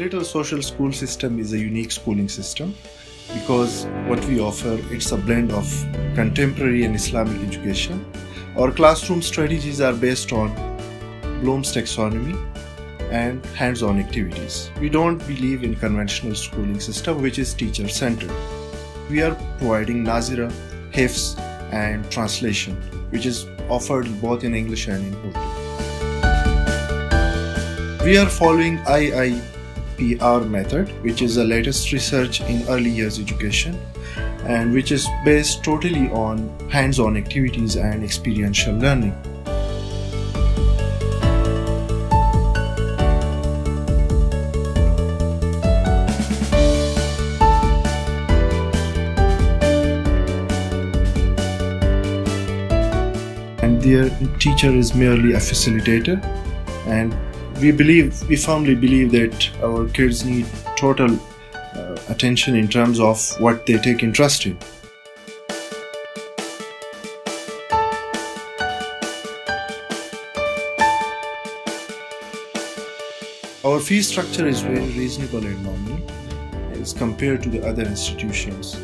Little Social School system is a unique schooling system because what we offer it's a blend of contemporary and Islamic education. Our classroom strategies are based on Bloom's taxonomy and hands-on activities. We don't believe in conventional schooling system which is teacher centered. We are providing Nazira, Hifz and translation which is offered both in English and in Urdu. We are following II PR method, which is the latest research in early years education and which is based totally on hands-on activities and experiential learning. And their teacher is merely a facilitator and we believe, we firmly believe that our kids need total uh, attention in terms of what they take interest in. Our fee structure is very reasonable and normal as compared to the other institutions.